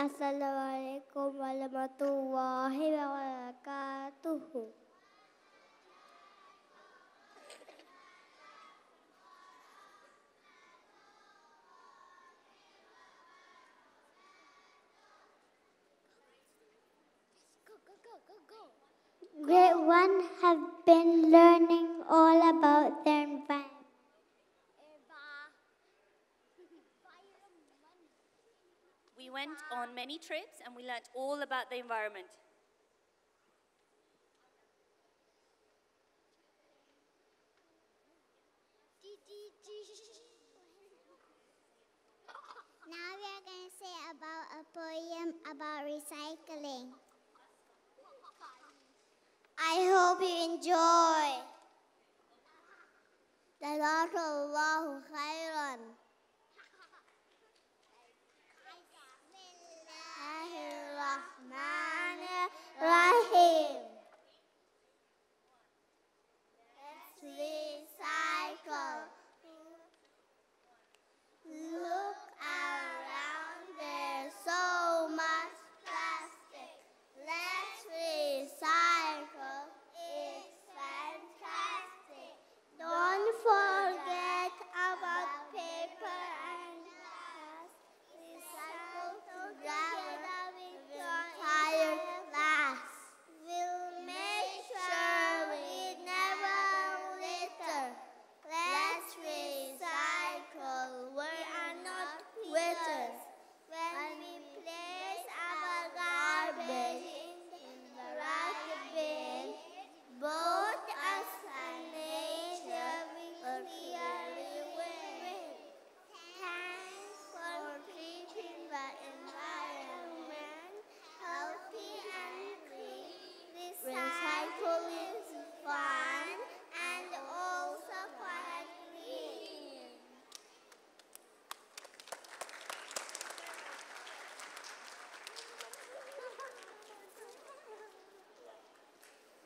Assalamualaikum warahmatullahi wabarakatuh. Grade 1 have been learning all about their environment. We went on many trips and we learnt all about the environment. Now we are going to say about a poem about recycling. I hope you enjoy. Jazakallahu khairan. Bismillahirrahmanirrahim.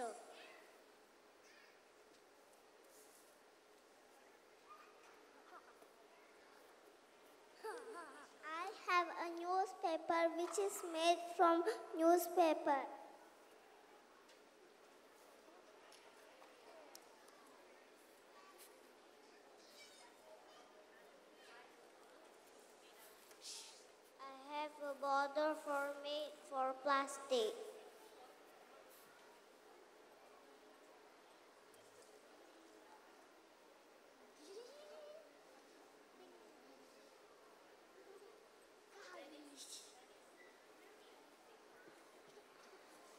of. I have a newspaper which is made from newspaper. I have a border for made for plastic.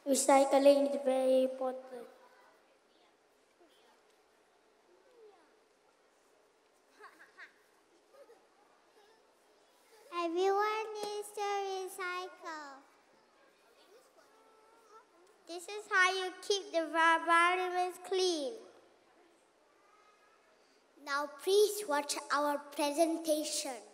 Recycling is very important. Everyone needs to recycle. This is how you keep the environment clean. Now please watch our presentation.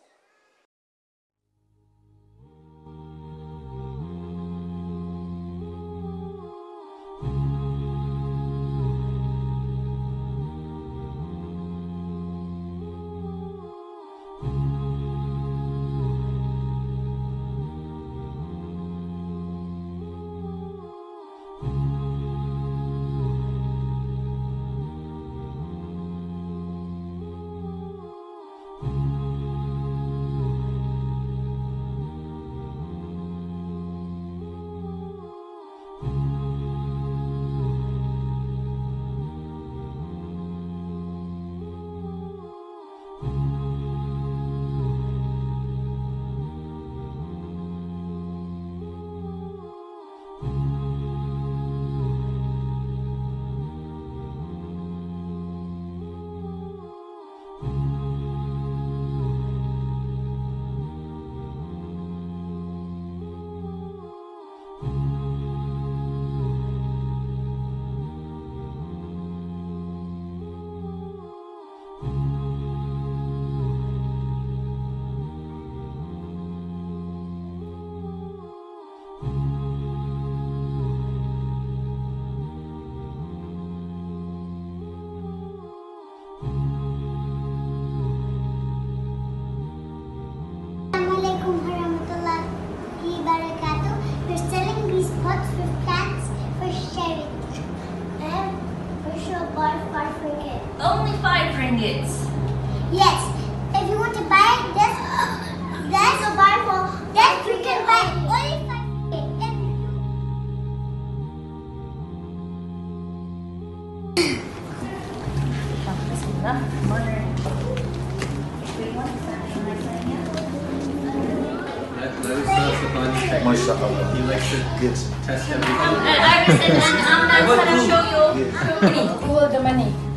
Tickets. Yes. If you want to buy this, this or buy for this, you can buy only five tickets. Let, let us know Stefan check. Mashallah. He likes to Yes. test everything. And Iris and, and Amna's gonna show you. Hold the money.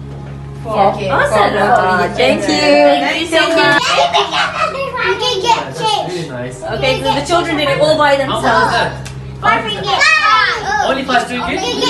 Okay. Awesome. Uh, Thank you. Thank you so much. You can get That's change. really nice. Okay, so the children did it all by How much was themselves. Five ringgit. Only five ringgit?